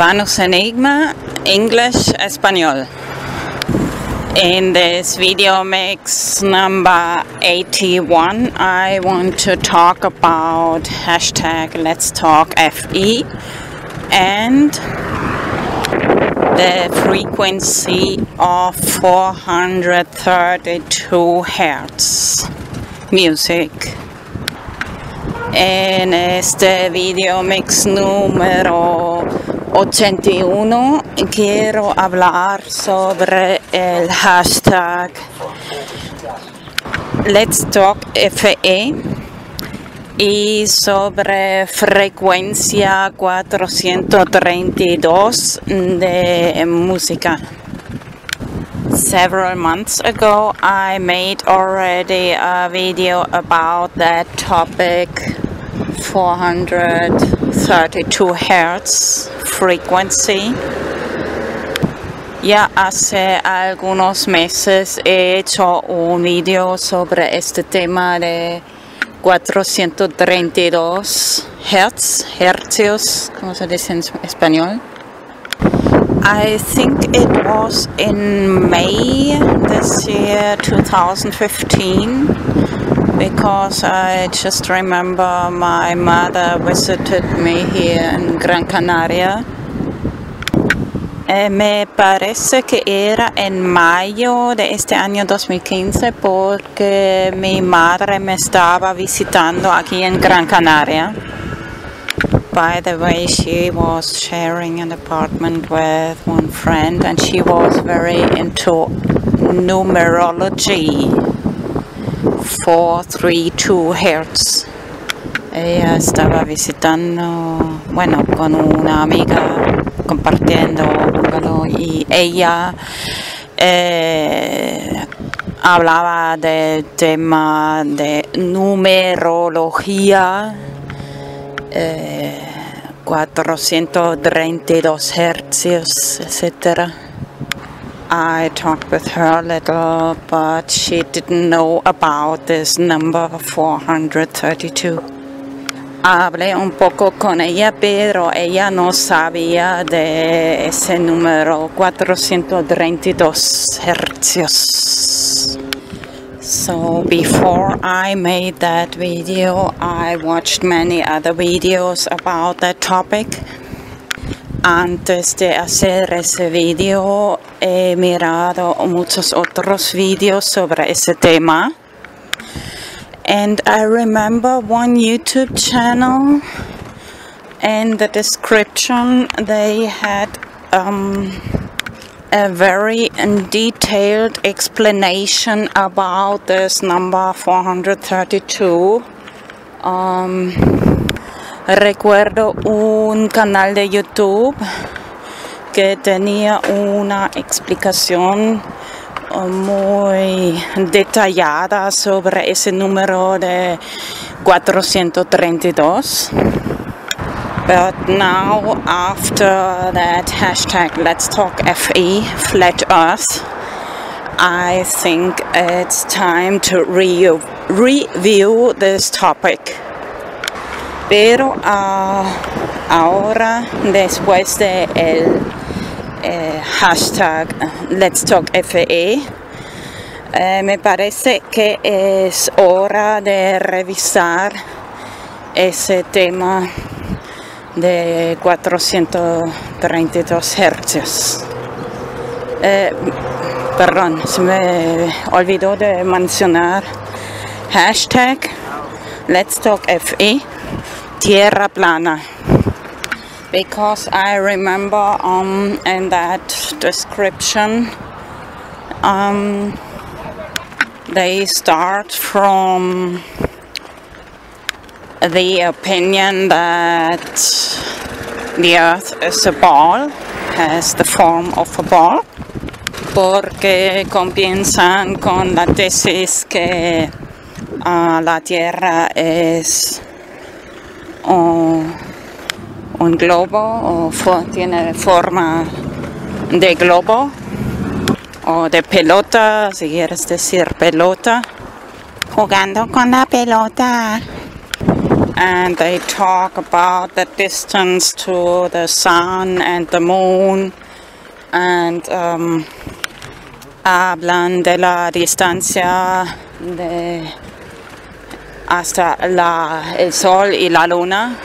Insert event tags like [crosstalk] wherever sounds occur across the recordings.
Vanos Enigma, English, Espanol. In this video mix number 81, I want to talk about hashtag Let's Talk FE and the frequency of 432 Hertz music. En este video mix número 81 quiero hablar sobre el hashtag Let's Talk FE y sobre frecuencia 432 de música. Several months ago I made already a video about that topic 432 Hertz frequency. Ya hace algunos meses he hecho un video sobre este tema de 432 Hertz, hercios, como se dice en español. I think it was in May this year 2015 because I just remember my mother visited me here in Gran Canaria. Eh, me parece que era en mayo de este año 2015 porque mi madre me estaba visitando aquí en Gran Canaria. By the way, she was sharing an apartment with one friend and she was very into numerology. 432 Hertz. Ella estaba visitando, bueno, con una amiga, compartiendo bungalow y ella eh, hablaba del tema de numerología. Eh, 432 hercios, etc. I talked with her a little, but she didn't know about this number 432. Hablé un poco con ella, pero ella no sabía de ese número 432 hercios. So before I made that video, I watched many other videos about that topic. Antes de hacer ese video, he mirado muchos otros videos sobre ese tema. And I remember one YouTube channel in the description they had um, a very detailed explanation about this number 432. Um, recuerdo un canal de YouTube que tenía una explicación muy detallada sobre ese número de 432. But now, after that hashtag Let's Talk FE, Flat Earth, I think it's time to re review this topic. Pero uh, ahora, después de el eh, hashtag Let's Talk FE, eh, me parece que es hora de revisar ese tema de 432 hercios. Eh, perdón, se me olvidó de mencionar hashtag Let's Talk FE Tierra Plana. Because I remember um, in that description um, they start from the opinion that the earth is a ball, has the form of a ball, porque comienzan con la tesis que uh, la Tierra es uh, un globo o tiene forma de globo o de pelota, si quieres decir pelota, jugando con la pelota. and they talk about the distance to the sun and the moon and um, hablan de la distancia de hasta la, el sol y la luna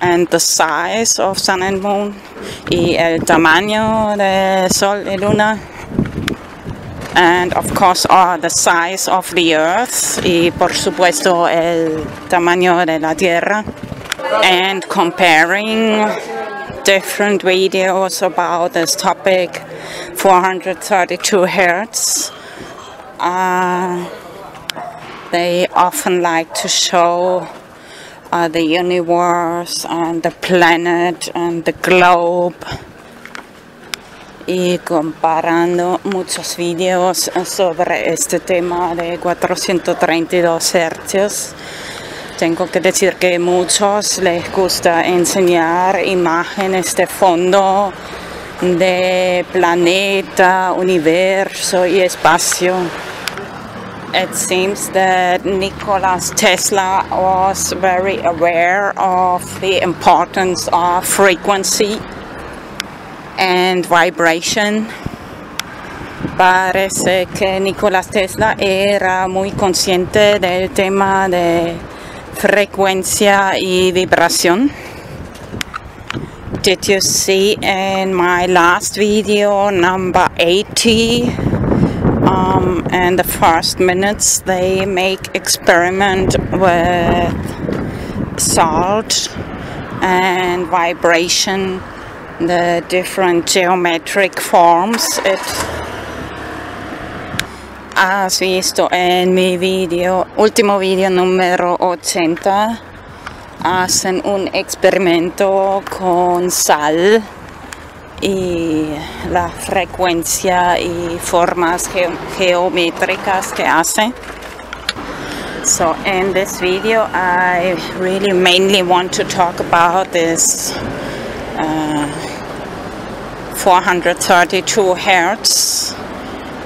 and the size of sun and moon y el tamaño de sol y luna and of course uh, the size of the earth y por supuesto el tamaño de la tierra and comparing different videos about this topic 432 hertz uh, they often like to show uh, the universe and the planet and the globe y comparando muchos videos sobre este tema de 432 hercios tengo que decir que muchos les gusta enseñar imágenes de fondo de planeta, universo y espacio. It seems that Nikola Tesla was very aware of the importance of frequency and vibration. Parece que Nikola Tesla era muy consciente del tema de frecuencia y vibración. Did you see in my last video number 80 um, and the first minutes they make experiment with salt and vibration the different geometric forms. It has visto en mi video último video número 80 hacen un experimento con sal y la frecuencia y formas ge geométricas que hace. So in this video I really mainly want to talk about this uh, 432 hertz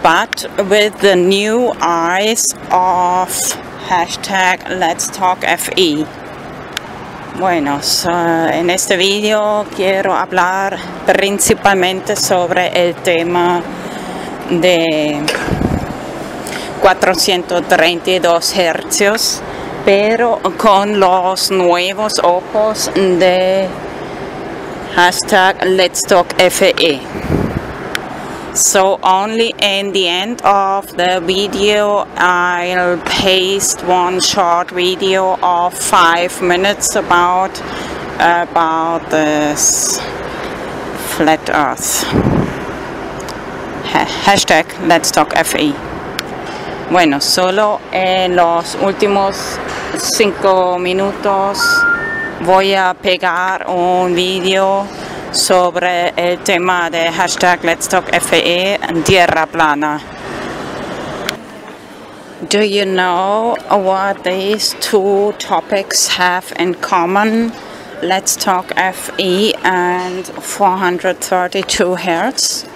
but with the new eyes of hashtag let's talk FE bueno en este video quiero hablar principalmente sobre el tema de 432 hercios pero con los nuevos ojos de hashtag let's talk FE so only in the end of the video I'll paste one short video of five minutes about about this flat earth. Ha hashtag let's talk FE bueno solo en los últimos cinco minutos voy a pegar un video sobre el tema de hashtag Let's Talk FE en tierra plana. Do you know what these two topics have in common? Let's Talk FE and 432 Hertz.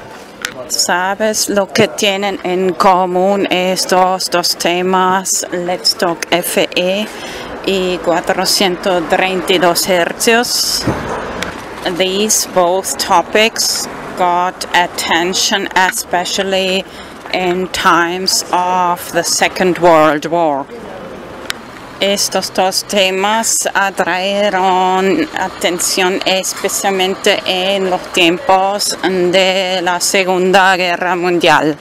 ¿Sabes lo que tienen en común estos dos temas, Let's Talk FE y 432 hercios. These both topics got attention especially in times of the Second World War. Estos dos temas atrajeron atención especialmente en los tiempos de la Segunda Guerra Mundial.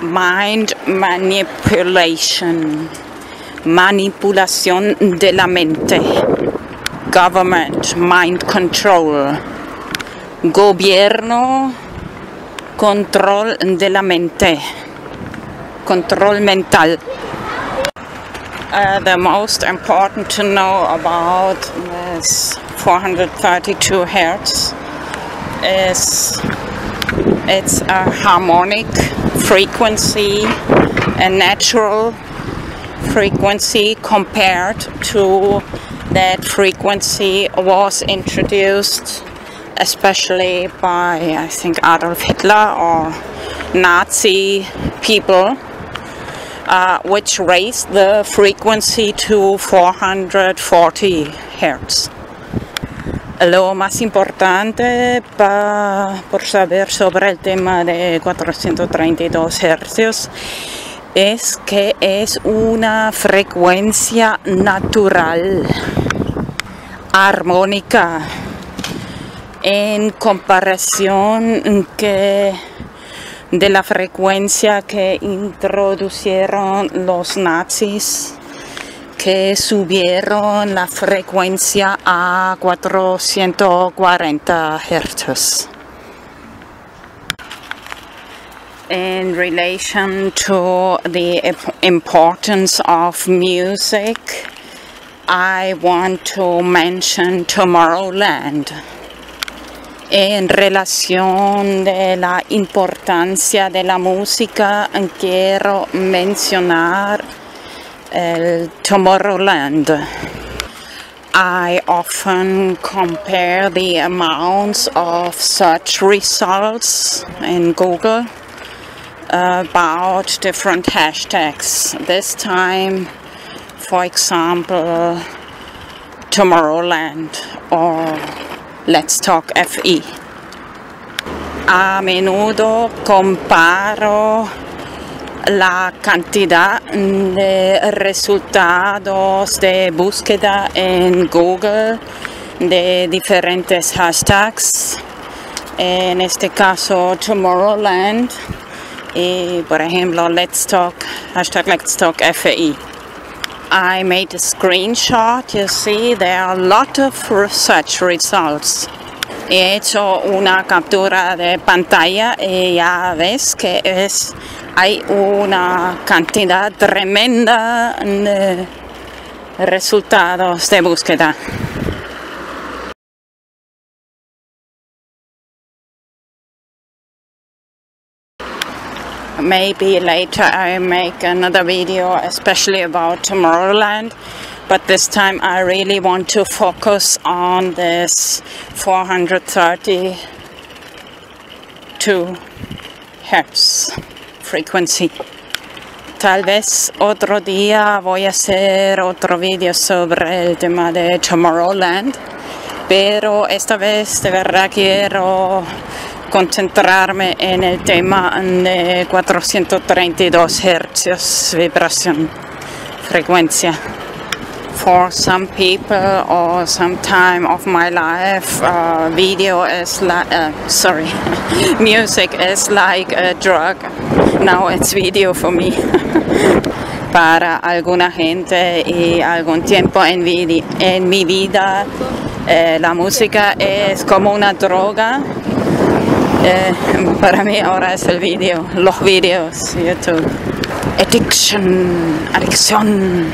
Mind manipulation manipulación de la mente, government, mind control, gobierno, control de la mente, control mental. Uh, the most important to know about this 432 hertz is it's a harmonic frequency, a natural frequency compared to that frequency was introduced especially by I think Adolf Hitler or Nazi people uh, which raised the frequency to 440 hertz. Lo más importante pa, por saber sobre el tema de 432 hercios es que es una frecuencia natural, armónica, en comparación que de la frecuencia que introdujeron los nazis que subieron la frecuencia a 440 Hz. In relation to the importance of music, I want to mention Tomorrowland. En relación de la importancia de la música, quiero mencionar el Tomorrowland. I often compare the amounts of search results in Google about different hashtags. This time, for example, Tomorrowland or Let's Talk FE. A menudo comparo la cantidad de resultados de búsqueda en Google de diferentes hashtags. En este caso, Tomorrowland y, por ejemplo, Let's Talk, hashtag Let's Talk FEI. I made a screenshot. You see, there are a lot of search results. He hecho una captura de pantalla y ya ves que es hay una cantidad tremenda de resultados de búsqueda. Maybe later I make another video especially about Tomorrowland but this time I really want to focus on this 432 hertz frequency. Tal vez otro día voy a hacer otro video sobre el tema de Tomorrowland, pero esta vez de verdad quiero concentrarme en el tema de 432 Hz vibración, frecuencia. For some people or some time of my life, uh, video is like, uh, sorry, [laughs] music is like a drug. Now it's video for me. [laughs] Para alguna gente y algún tiempo en, en mi vida, eh, la música es como una droga eh, para mí ahora es el video, los videos, YouTube. Addiction, adicción.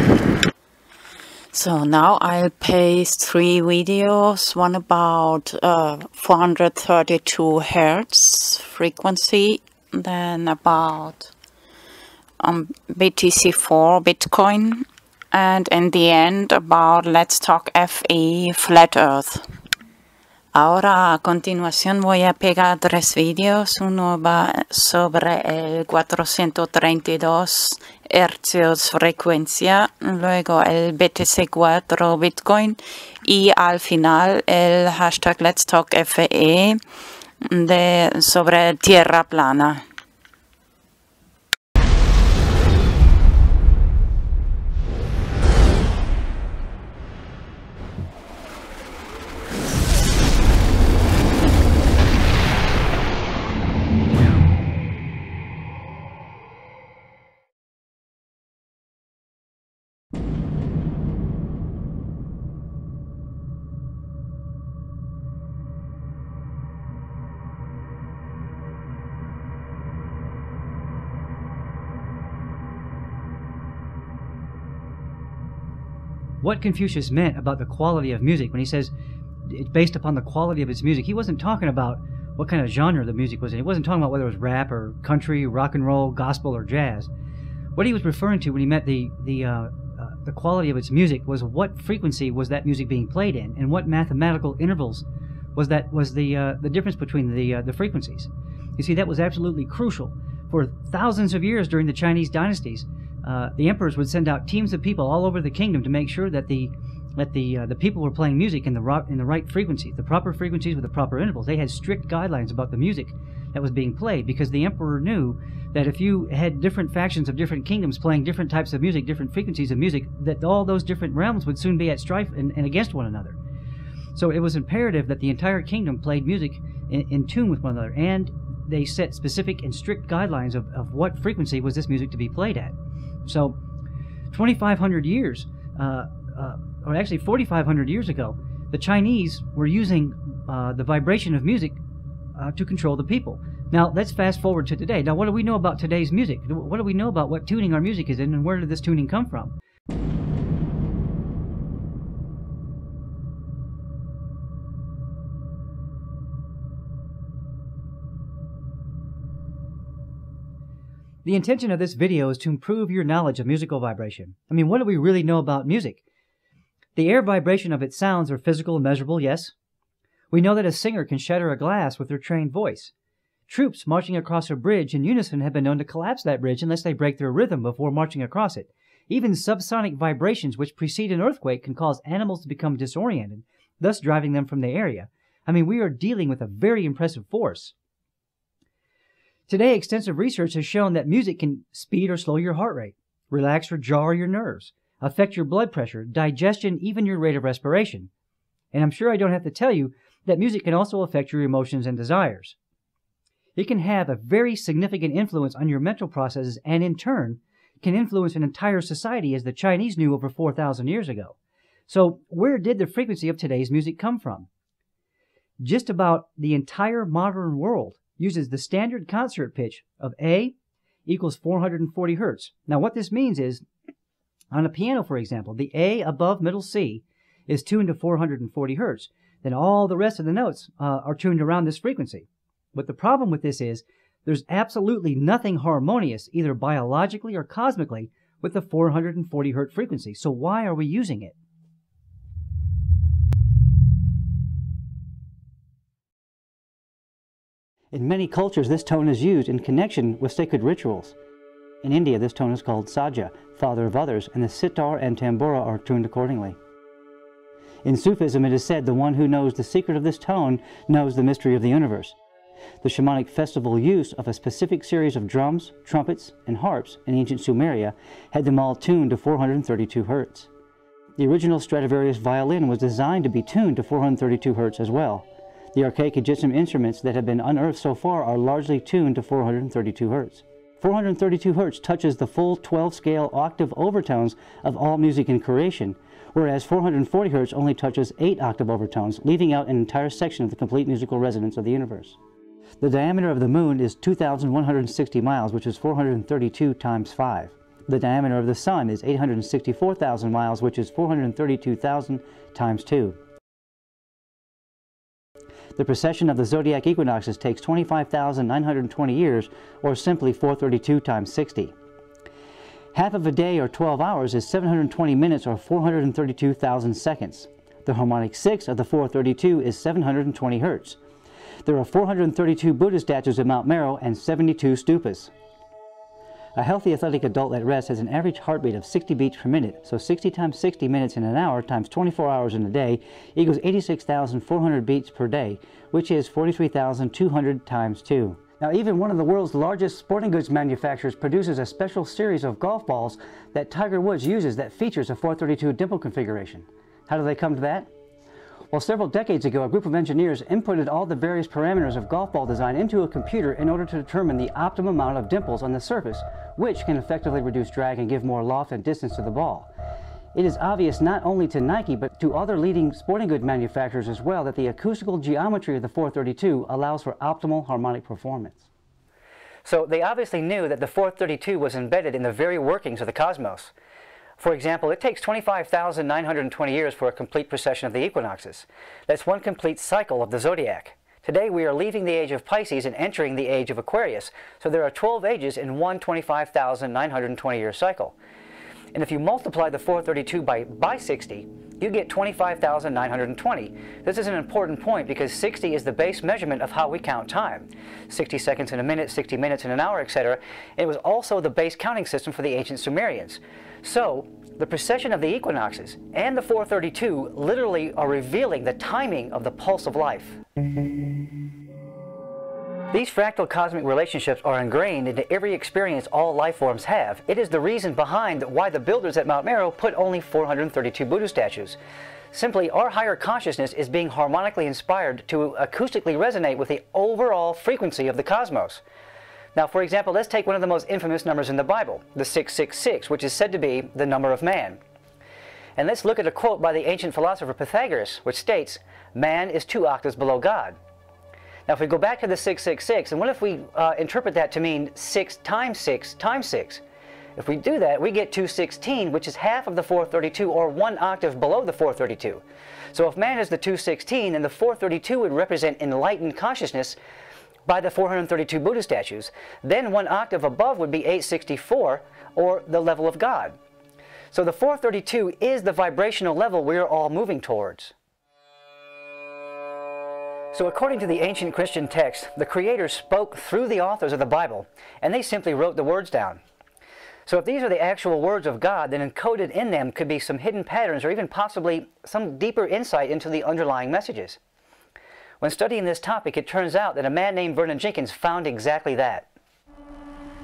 So now I'll paste three videos, one about uh, 432 hertz frequency, then about um, BTC4 Bitcoin, and in the end about Let's Talk FE Flat Earth. Ahora a continuación voy a pegar tres vídeos. Uno va sobre el 432 hercios frecuencia, luego el BTC4 Bitcoin y al final el hashtag Let's Talk FE de, sobre tierra plana. What Confucius meant about the quality of music when he says it's based upon the quality of its music. He wasn't talking about what kind of genre the music was in. He wasn't talking about whether it was rap or country, rock and roll, gospel, or jazz. What he was referring to when he meant the the uh, uh, the quality of its music was what frequency was that music being played in, and what mathematical intervals was that was the uh, the difference between the uh, the frequencies. You see, that was absolutely crucial for thousands of years during the Chinese dynasties uh, the emperors would send out teams of people all over the kingdom to make sure that the that the uh, the people were playing music in the ro- in the right frequencies, the proper frequencies with the proper intervals. They had strict guidelines about the music that was being played because the emperor knew that if you had different factions of different kingdoms playing different types of music, different frequencies of music, that all those different realms would soon be at strife and, and against one another. So it was imperative that the entire kingdom played music in, in tune with one another, and they set specific and strict guidelines of, of what frequency was this music to be played at. So, 2,500 years, uh, uh, or actually 4,500 years ago, the Chinese were using uh, the vibration of music uh, to control the people. Now, let's fast forward to today. Now, what do we know about today's music? What do we know about what tuning our music is in, and where did this tuning come from? The intention of this video is to improve your knowledge of musical vibration. I mean, what do we really know about music? The air vibration of its sounds are physical and measurable, yes. We know that a singer can shatter a glass with their trained voice. Troops marching across a bridge in unison have been known to collapse that bridge unless they break their rhythm before marching across it. Even subsonic vibrations which precede an earthquake can cause animals to become disoriented, thus driving them from the area. I mean, we are dealing with a very impressive force. Today, extensive research has shown that music can speed or slow your heart rate, relax or jar your nerves, affect your blood pressure, digestion, even your rate of respiration. And I'm sure I don't have to tell you that music can also affect your emotions and desires. It can have a very significant influence on your mental processes and, in turn, can influence an entire society as the Chinese knew over 4,000 years ago. So, where did the frequency of today's music come from? Just about the entire modern world uses the standard concert pitch of A equals 440 hertz. Now, what this means is, on a piano, for example, the A above middle C is tuned to 440 hertz. Then all the rest of the notes uh, are tuned around this frequency. But the problem with this is, there's absolutely nothing harmonious, either biologically or cosmically, with the 440 hertz frequency. So why are we using it? In many cultures, this tone is used in connection with sacred rituals. In India, this tone is called Saja, father of others, and the sitar and tambura are tuned accordingly. In Sufism, it is said the one who knows the secret of this tone knows the mystery of the universe. The shamanic festival use of a specific series of drums, trumpets, and harps in ancient Sumeria had them all tuned to 432 Hz. The original Stradivarius violin was designed to be tuned to 432 Hz as well. The archaic Egyptian instruments that have been unearthed so far are largely tuned to 432 Hz. 432 Hz touches the full 12 scale octave overtones of all music in creation, whereas 440 Hz only touches 8 octave overtones, leaving out an entire section of the complete musical resonance of the universe. The diameter of the moon is 2,160 miles, which is 432 times 5. The diameter of the sun is 864,000 miles, which is 432,000 times 2. The precession of the zodiac equinoxes takes 25,920 years, or simply 432 times 60. Half of a day, or 12 hours, is 720 minutes, or 432,000 seconds. The harmonic 6 of the 432 is 720 hertz. There are 432 Buddha statues at Mount Meru and 72 stupas. A healthy athletic adult at rest has an average heartbeat of 60 beats per minute, so 60 times 60 minutes in an hour times 24 hours in a day equals 86,400 beats per day, which is 43,200 times 2. Now, even one of the world's largest sporting goods manufacturers produces a special series of golf balls that Tiger Woods uses that features a 432 dimple configuration. How do they come to that? Well, several decades ago, a group of engineers inputted all the various parameters of golf ball design into a computer in order to determine the optimum amount of dimples on the surface, which can effectively reduce drag and give more loft and distance to the ball. It is obvious not only to Nike, but to other leading sporting good manufacturers as well that the acoustical geometry of the 432 allows for optimal harmonic performance. So they obviously knew that the 432 was embedded in the very workings of the cosmos. For example, it takes 25,920 years for a complete precession of the equinoxes. That's one complete cycle of the zodiac. Today we are leaving the age of Pisces and entering the age of Aquarius, so there are 12 ages in one 25,920 year cycle. And if you multiply the 432 by, by 60, you get 25,920. This is an important point because 60 is the base measurement of how we count time. 60 seconds in a minute, 60 minutes in an hour, etc. It was also the base counting system for the ancient Sumerians. So, the precession of the equinoxes and the 432 literally are revealing the timing of the pulse of life. These fractal cosmic relationships are ingrained into every experience all life forms have. It is the reason behind why the builders at Mount Meru put only 432 Buddha statues. Simply, our higher consciousness is being harmonically inspired to acoustically resonate with the overall frequency of the cosmos. Now, for example, let's take one of the most infamous numbers in the Bible, the 666, which is said to be the number of man. And let's look at a quote by the ancient philosopher Pythagoras, which states, Man is two octaves below God. Now, if we go back to the 666, and what if we uh, interpret that to mean 6 times 6 times 6? If we do that, we get 216, which is half of the 432, or one octave below the 432. So if man is the 216, then the 432 would represent enlightened consciousness by the 432 Buddha statues. Then one octave above would be 864, or the level of God. So the 432 is the vibrational level we're all moving towards. So according to the ancient Christian text, the Creator spoke through the authors of the Bible, and they simply wrote the words down. So if these are the actual words of God, then encoded in them could be some hidden patterns or even possibly some deeper insight into the underlying messages. When studying this topic, it turns out that a man named Vernon Jenkins found exactly that.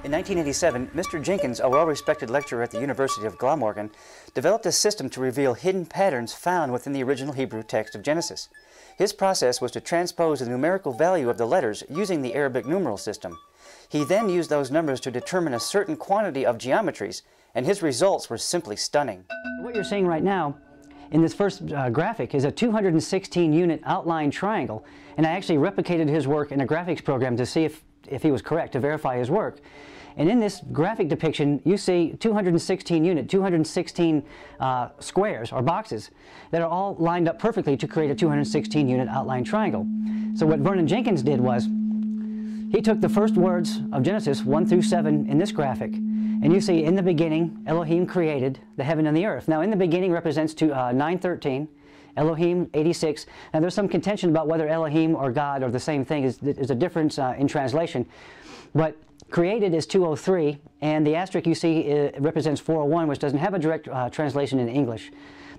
In 1987, Mr. Jenkins, a well-respected lecturer at the University of Glamorgan, developed a system to reveal hidden patterns found within the original Hebrew text of Genesis. His process was to transpose the numerical value of the letters using the Arabic numeral system. He then used those numbers to determine a certain quantity of geometries, and his results were simply stunning. What you're seeing right now in this first uh, graphic is a 216 unit outline triangle, and I actually replicated his work in a graphics program to see if, if he was correct, to verify his work. And in this graphic depiction, you see 216 unit, 216 uh, squares or boxes that are all lined up perfectly to create a 216 unit outline triangle. So what Vernon Jenkins did was, he took the first words of Genesis 1 through 7 in this graphic, and you see in the beginning, Elohim created the heaven and the earth. Now in the beginning represents to uh, 913, Elohim 86. Now there's some contention about whether Elohim or God are the same thing. There's a difference uh, in translation. But Created is 203, and the asterisk you see uh, represents 401, which doesn't have a direct uh, translation in English.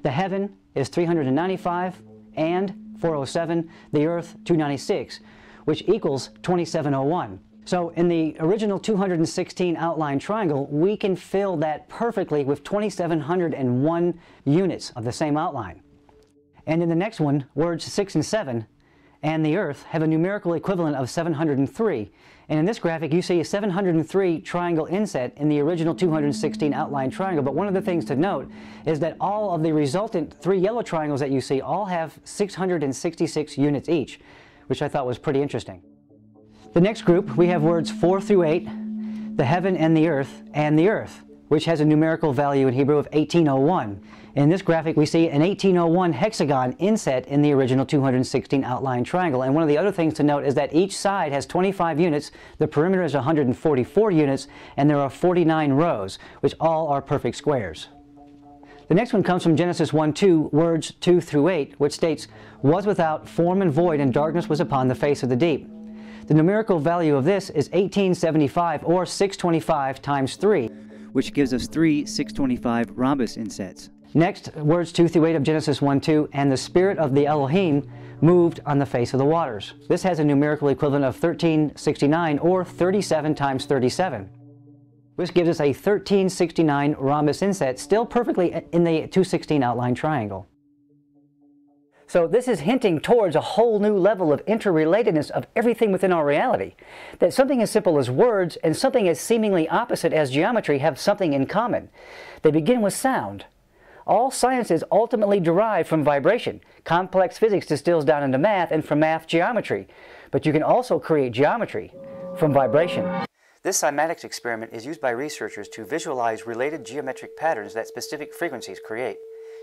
The heaven is 395, and 407, the earth 296, which equals 2701. So in the original 216 outline triangle, we can fill that perfectly with 2701 units of the same outline. And in the next one, words 6 and 7 and the earth have a numerical equivalent of 703. And in this graphic, you see a 703 triangle inset in the original 216 outline triangle. But one of the things to note is that all of the resultant three yellow triangles that you see all have 666 units each, which I thought was pretty interesting. The next group, we have words 4 through 8, the heaven and the earth, and the earth, which has a numerical value in Hebrew of 1801. In this graphic, we see an 1801 hexagon inset in the original 216 outline triangle. And one of the other things to note is that each side has 25 units, the perimeter is 144 units, and there are 49 rows, which all are perfect squares. The next one comes from Genesis 1-2, words 2 through 8, which states, Was without form and void, and darkness was upon the face of the deep. The numerical value of this is 1875, or 625 times 3, which gives us three 625 rhombus insets. Next, words 2 through 8 of Genesis 1 2, and the spirit of the Elohim moved on the face of the waters. This has a numerical equivalent of 1369 or 37 times 37. This gives us a 1369 rhombus inset, still perfectly in the 216 outline triangle. So this is hinting towards a whole new level of interrelatedness of everything within our reality. That something as simple as words and something as seemingly opposite as geometry have something in common. They begin with sound. All sciences ultimately derive from vibration. Complex physics distills down into math, and from math, geometry. But you can also create geometry from vibration. This cymatics experiment is used by researchers to visualize related geometric patterns that specific frequencies create.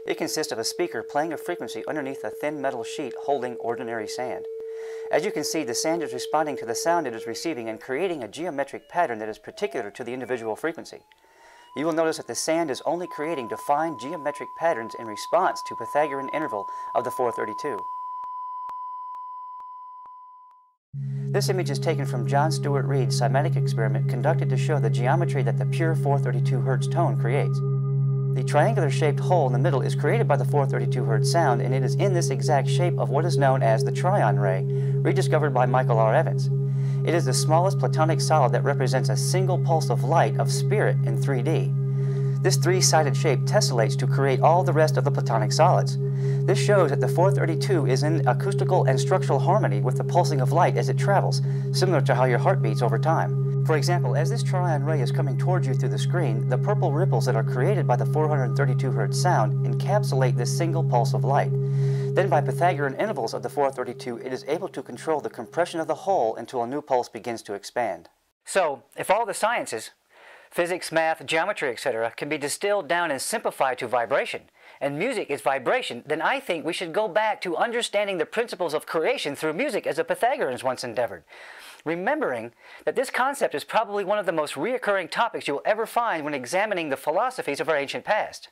It consists of a speaker playing a frequency underneath a thin metal sheet holding ordinary sand. As you can see, the sand is responding to the sound it is receiving and creating a geometric pattern that is particular to the individual frequency. You will notice that the sand is only creating defined geometric patterns in response to Pythagorean interval of the 432. This image is taken from John Stuart Reid's cymatic experiment conducted to show the geometry that the pure 432 Hz tone creates. The triangular shaped hole in the middle is created by the 432 Hz sound and it is in this exact shape of what is known as the trion ray, rediscovered by Michael R. Evans. It is the smallest platonic solid that represents a single pulse of light of spirit in 3D. This three-sided shape tessellates to create all the rest of the platonic solids. This shows that the 432 is in acoustical and structural harmony with the pulsing of light as it travels, similar to how your heart beats over time. For example, as this Tryon ray is coming towards you through the screen, the purple ripples that are created by the 432 Hz sound encapsulate this single pulse of light. Then by Pythagorean intervals of the 432, it is able to control the compression of the whole until a new pulse begins to expand. So, if all the sciences, physics, math, geometry, etc., can be distilled down and simplified to vibration, and music is vibration, then I think we should go back to understanding the principles of creation through music as the Pythagoreans once endeavored. Remembering that this concept is probably one of the most reoccurring topics you'll ever find when examining the philosophies of our ancient past.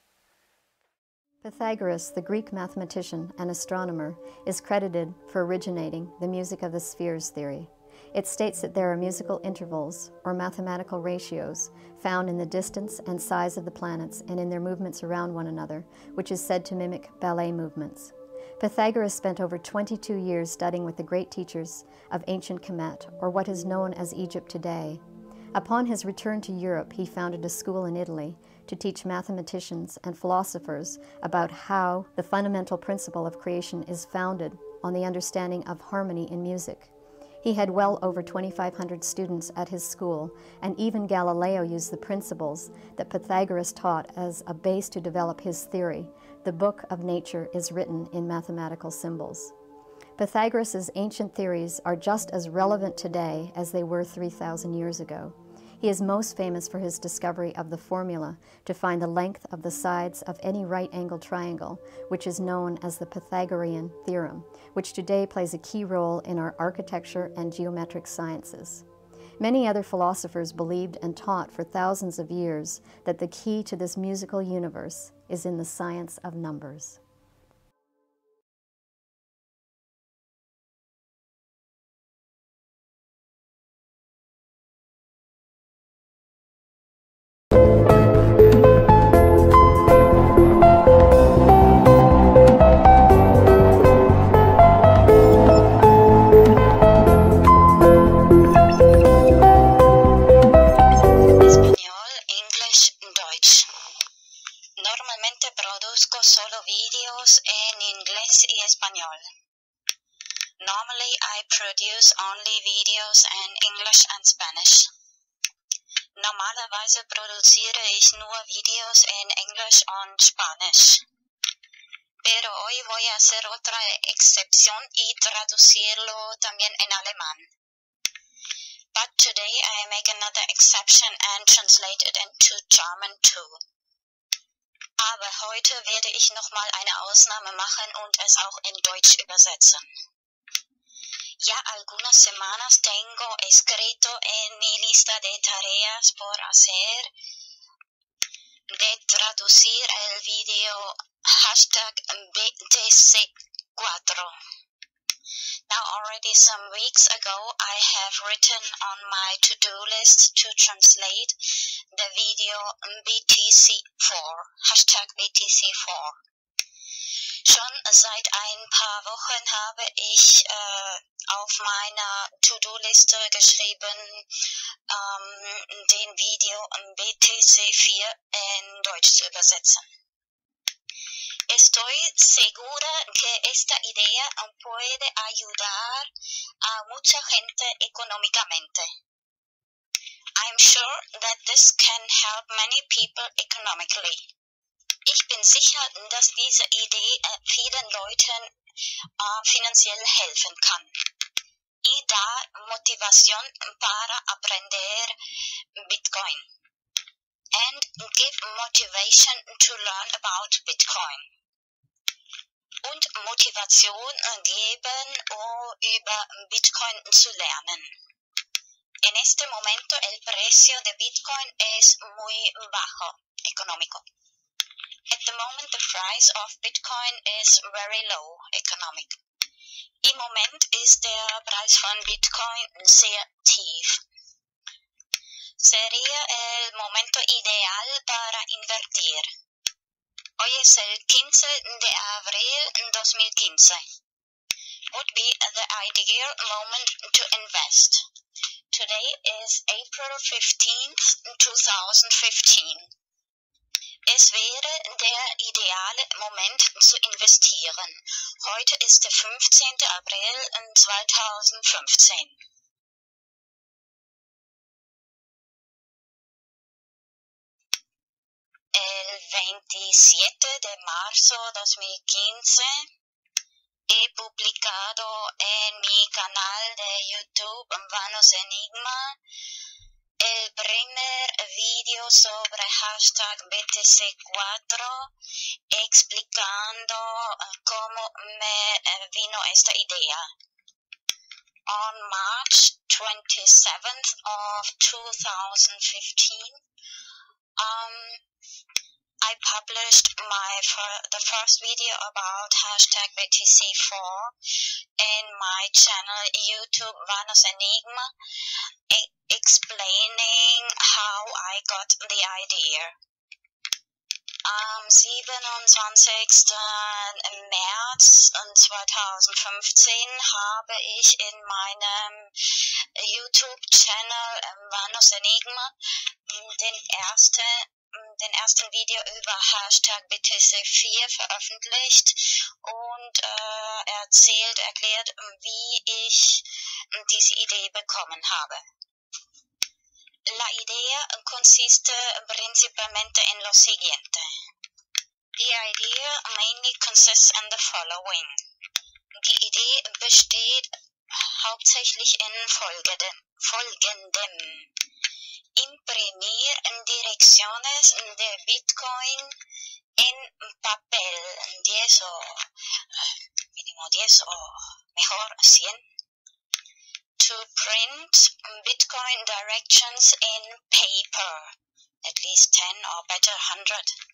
Pythagoras, the Greek mathematician and astronomer, is credited for originating the music of the spheres theory. It states that there are musical intervals, or mathematical ratios, found in the distance and size of the planets and in their movements around one another, which is said to mimic ballet movements. Pythagoras spent over 22 years studying with the great teachers of ancient Kemet, or what is known as Egypt today. Upon his return to Europe, he founded a school in Italy to teach mathematicians and philosophers about how the fundamental principle of creation is founded on the understanding of harmony in music. He had well over 2,500 students at his school, and even Galileo used the principles that Pythagoras taught as a base to develop his theory. The book of nature is written in mathematical symbols. Pythagoras' ancient theories are just as relevant today as they were 3,000 years ago. He is most famous for his discovery of the formula to find the length of the sides of any right-angled triangle, which is known as the Pythagorean theorem, which today plays a key role in our architecture and geometric sciences. Many other philosophers believed and taught for thousands of years that the key to this musical universe is in the science of numbers. Normalerweise produziere ich nur Videos en English und Spanish. Pero hoy voy a hacer otra excepción y traducirlo también en alemán. But today I make another exception and translate it into German too. Aber heute werde ich nochmal eine Ausnahme machen und es auch in Deutsch übersetzen. Ya algunas semanas tengo escrito en mi lista de tareas por hacer de traducir el video hashtag BTC4. Now already some weeks ago I have written on my to-do list to translate the video BTC4, hashtag BTC4. Schon seit ein paar Wochen habe ich äh, auf meiner To-Do-Liste geschrieben, ähm, den Video BTC4 in Deutsch zu übersetzen. Estoy segura que esta idea puede ayudar a mucha gente económicamente. I'm sure that this can help many people economically. Ich bin sicher, dass diese Idee äh, vielen Leuten äh, finanziell helfen kann. Y da motivación para aprender Bitcoin. And give motivation to learn about Bitcoin. Und Motivation geben, um über Bitcoin zu lernen. En este momento el precio de Bitcoin es muy bajo, económico. At the moment the price of Bitcoin is very low, economic. Im Moment ist der Preis von Bitcoin sehr tief. Sería el momento ideal para invertir. Hoy es el 15 de abril 2015. Would be the ideal moment to invest. Today is April 15th, 2015. Es wäre der ideale Moment zu investieren. Heute ist der 15. April 2015. El 27 de marzo 2015 he publicado en mi canal de YouTube Vanos Enigma el primer vídeo sobre hashtag BTC4 explicando cómo me vino esta idea. On March 27th of 2015, um, I published my fir- the first video about hashtag BTC4 in my channel YouTube Vanos Enigma, e- explaining how I got the idea. Um, Am 27. März 2015 habe ich in meinem YouTube-Channel ähm, Vanos Enigma den ersten den ersten Video über Hashtag BTC4 veröffentlicht und äh, erzählt, erklärt, wie ich diese Idee bekommen habe. La idea consiste principalmente en lo siguiente. The idea mainly consists in the following. Die Idee besteht hauptsächlich in folgendem. folgendem imprimir direcciones de Bitcoin en papel, 10 o mínimo 10 o mejor 100. To print Bitcoin directions in paper, at least 10 or better 100.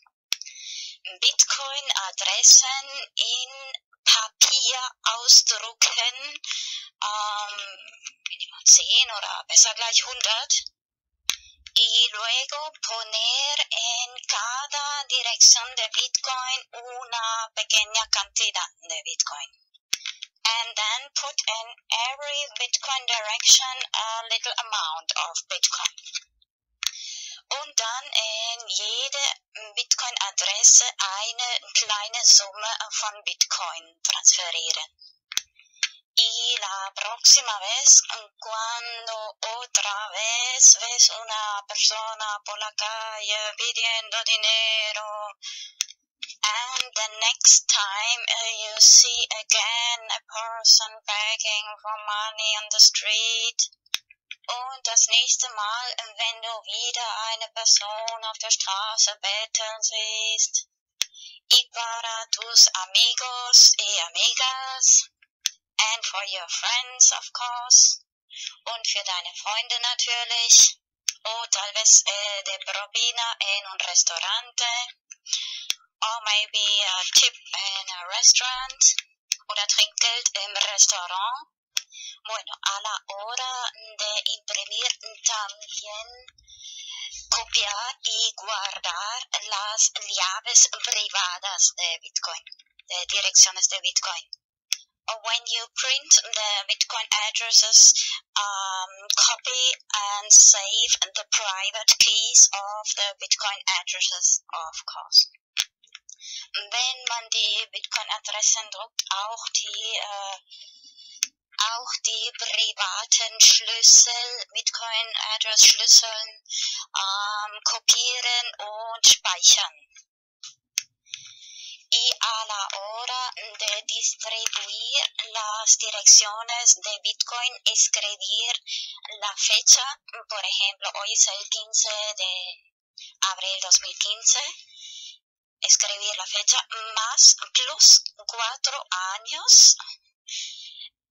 Bitcoin Adressen in Papier ausdrucken, ähm, mínimo 10 oder besser gleich 100 y luego poner en cada dirección de Bitcoin una pequeña cantidad de Bitcoin. And then put in every Bitcoin direction a little amount of Bitcoin. Und dann in jede Bitcoin-Adresse eine kleine Summe von Bitcoin transferieren. Y la próxima vez, cuando otra vez ves una persona por la calle pidiendo dinero, and the next time you see again a person begging for money on the street, und das nächste Mal, wenn du wieder eine Person auf der Straße betteln siehst, y para tus amigos y amigas, and for your friends, of course. Und für deine Freunde natürlich. O tal vez eh, de propina en un restaurante. Or maybe a tip in a restaurant. Oder Trinkgeld im Restaurant. Bueno, a la hora de imprimir también copiar y guardar las llaves privadas de Bitcoin, de direcciones de Bitcoin. When you print the Bitcoin addresses, um, copy and save the private keys of the Bitcoin addresses, of course. Wenn man die Bitcoin-Adressen druckt, auch die, äh, auch die privaten Schlüssel, Bitcoin-Address-Schlüsseln ähm, kopieren und speichern. Y a la hora de distribuir las direcciones de Bitcoin, escribir la fecha, por ejemplo, hoy es el 15 de abril 2015, escribir la fecha más plus cuatro años,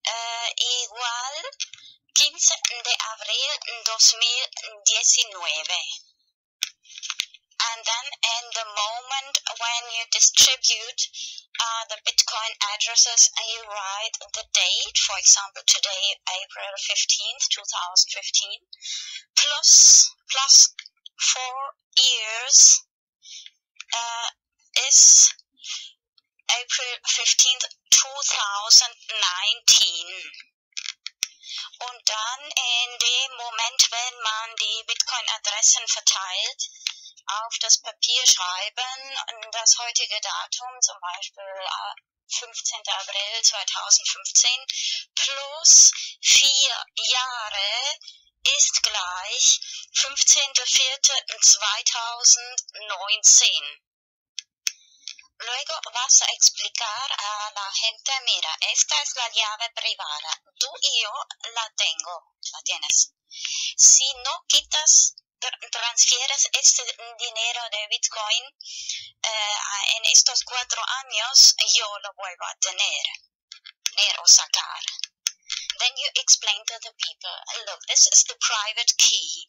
eh, igual 15 de abril 2019. And then in the moment when you distribute uh, the Bitcoin addresses, and you write the date, for example, today, April 15th, 2015, plus, plus four years uh, is April 15th, 2019. Und dann in dem Moment, wenn man die Bitcoin-Adressen verteilt, auf das Papier schreiben, das heutige Datum, zum Beispiel 15. April 2015, plus vier Jahre ist gleich 15.04.2019. Luego vas a explicar a la gente, mira, esta es la llave privada, tú y yo la tengo, la tienes. Si no quitas, transfieres este dinero de Bitcoin eh, en estos cuatro años, yo lo vuelvo a tener, tener o sacar. Then you explain to the people, look, this is the private key.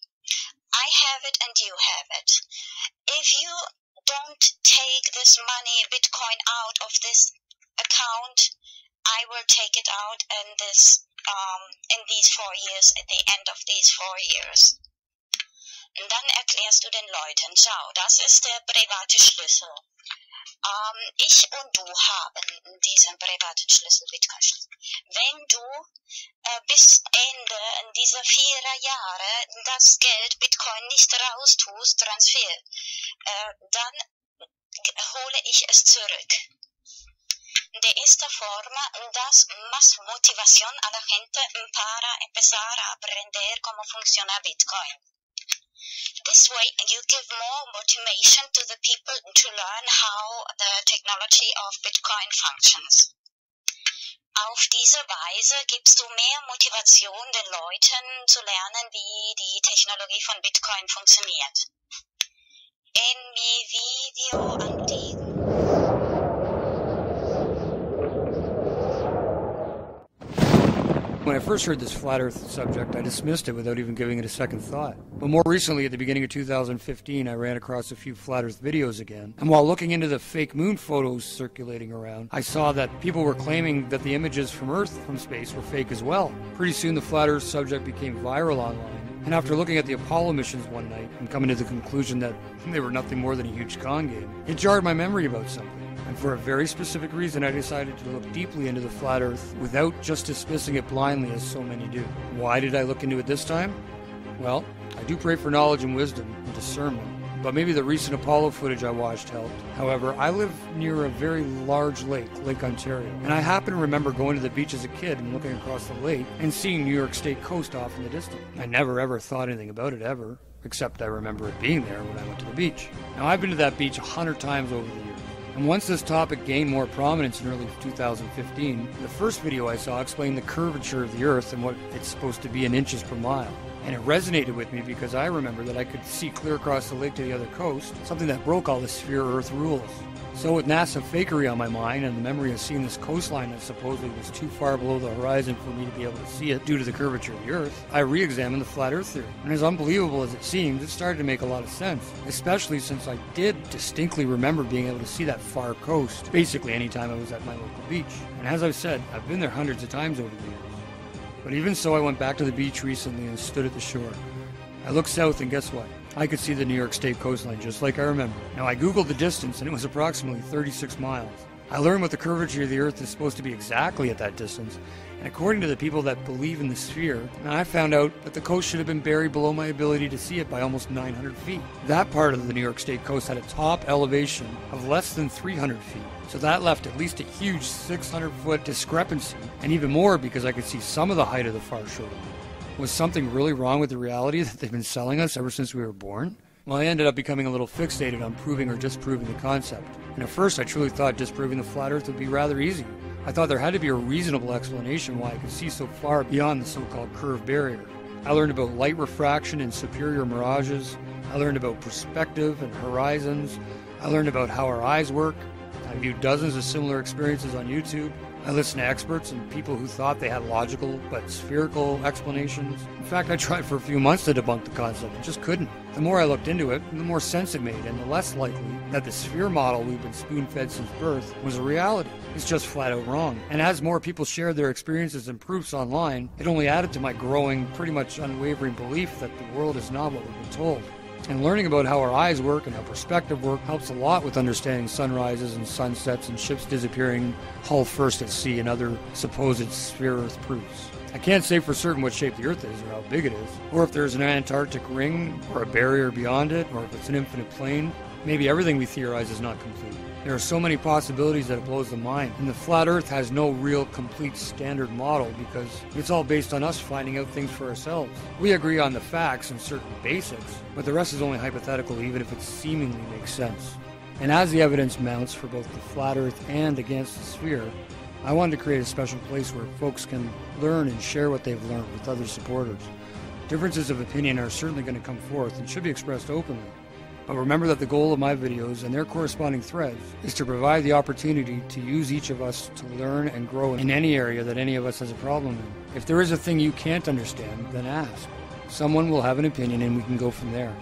I have it and you have it. If you don't take this money, Bitcoin, out of this account, I will take it out in this um, in these four years, at the end of these four years. Dann erklärst du den Leuten, schau, das ist der private Schlüssel. Ähm, ich und du haben diesen privaten Schlüssel, Bitcoin-Schlüssel. Wenn du äh, bis Ende dieser vier Jahre das Geld Bitcoin nicht raustust, transfer, äh, dann hole ich es zurück. De esta forma das más motivación a la gente para empezar a aprender cómo funciona Bitcoin. This way, you give more motivation to the people to learn how the technology of Bitcoin functions. Auf diese Weise gibst du mehr Motivation den Leuten zu lernen, wie die Technologie von Bitcoin funktioniert. En mi video antiguo. I first heard this flat Earth subject, I dismissed it without even giving it a second thought. But more recently, at the beginning of 2015, I ran across a few flat Earth videos again. And while looking into the fake moon photos circulating around, I saw that people were claiming that the images from Earth from space were fake as well. Pretty soon, the flat Earth subject became viral online. And after looking at the Apollo missions one night and coming to the conclusion that [laughs] they were nothing more than a huge con game, it jarred my memory about something. And for a very specific reason, I decided to look deeply into the flat Earth without just dismissing it blindly as so many do. Why did I look into it this time? Well, I do pray for knowledge and wisdom and discernment, but maybe the recent Apollo footage I watched helped. However, I live near a very large lake, Lake Ontario, and I happen to remember going to the beach as a kid and looking across the lake and seeing New York State coast off in the distance. I never ever thought anything about it ever, except I remember it being there when I went to the beach. Now, I've been to that beach a hundred times over the years. And once this topic gained more prominence in early 2015, the first video I saw explained the curvature of the Earth and what it's supposed to be in inches per mile. And it resonated with me because I remember that I could see clear across the lake to the other coast, something that broke all the sphere Earth rules. So, with NASA fakery on my mind and the memory of seeing this coastline that supposedly was too far below the horizon for me to be able to see it due to the curvature of the Earth, I re examined the flat Earth theory. And as unbelievable as it seems, it started to make a lot of sense, especially since I did distinctly remember being able to see that far coast basically anytime I was at my local beach. And as I've said, I've been there hundreds of times over the years. But even so, I went back to the beach recently and stood at the shore. I looked south, and guess what? I could see the New York State coastline just like I remember. Now, I googled the distance, and it was approximately 36 miles. I learned what the curvature of the Earth is supposed to be exactly at that distance, and according to the people that believe in the sphere, I found out that the coast should have been buried below my ability to see it by almost 900 feet. That part of the New York State coast had a top elevation of less than 300 feet. So that left at least a huge 600 foot discrepancy, and even more because I could see some of the height of the far shore. Was something really wrong with the reality that they've been selling us ever since we were born? Well, I ended up becoming a little fixated on proving or disproving the concept. And at first, I truly thought disproving the flat Earth would be rather easy. I thought there had to be a reasonable explanation why I could see so far beyond the so called curve barrier. I learned about light refraction and superior mirages. I learned about perspective and horizons. I learned about how our eyes work. I viewed dozens of similar experiences on YouTube. I listened to experts and people who thought they had logical but spherical explanations. In fact, I tried for a few months to debunk the concept and just couldn't. The more I looked into it, the more sense it made, and the less likely that the sphere model we've been spoon fed since birth was a reality. It's just flat out wrong. And as more people shared their experiences and proofs online, it only added to my growing, pretty much unwavering belief that the world is not what we've been told. And learning about how our eyes work and how perspective work helps a lot with understanding sunrises and sunsets and ships disappearing hull first at sea and other supposed sphere Earth proofs. I can't say for certain what shape the Earth is or how big it is, or if there's an Antarctic ring or a barrier beyond it, or if it's an infinite plane. Maybe everything we theorize is not complete. There are so many possibilities that it blows the mind, and the flat earth has no real complete standard model because it's all based on us finding out things for ourselves. We agree on the facts and certain basics, but the rest is only hypothetical even if it seemingly makes sense. And as the evidence mounts for both the flat earth and against the sphere, I wanted to create a special place where folks can learn and share what they've learned with other supporters. Differences of opinion are certainly going to come forth and should be expressed openly. But remember that the goal of my videos and their corresponding threads is to provide the opportunity to use each of us to learn and grow in any area that any of us has a problem in. If there is a thing you can't understand, then ask. Someone will have an opinion and we can go from there.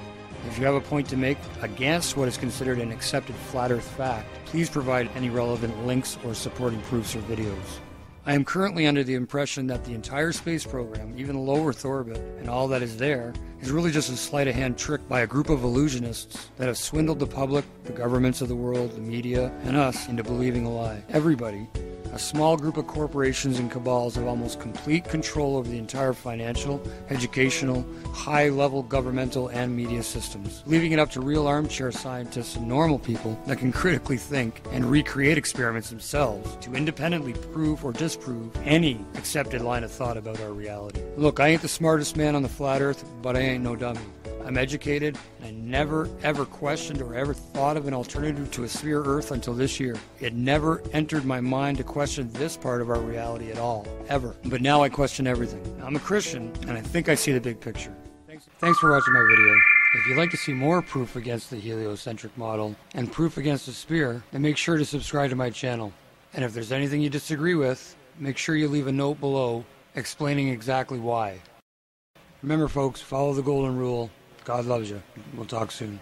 If you have a point to make against what is considered an accepted flat earth fact, please provide any relevant links or supporting proofs or videos. I am currently under the impression that the entire space program, even low Earth orbit, and all that is there, is really just a sleight of hand trick by a group of illusionists that have swindled the public, the governments of the world, the media, and us into believing a lie. Everybody, a small group of corporations and cabals have almost complete control over the entire financial, educational, high level governmental, and media systems, leaving it up to real armchair scientists and normal people that can critically think and recreate experiments themselves to independently prove or disprove any accepted line of thought about our reality. Look, I ain't the smartest man on the flat earth, but I ain't no dummy. I'm educated, and I never ever questioned or ever thought of an alternative to a sphere Earth until this year. It never entered my mind to question this part of our reality at all, ever. But now I question everything. I'm a Christian, and I think I see the big picture. Thanks, thanks for watching my video. If you'd like to see more proof against the heliocentric model and proof against the sphere, then make sure to subscribe to my channel. And if there's anything you disagree with, make sure you leave a note below explaining exactly why. Remember, folks, follow the golden rule God loves you. We'll talk soon.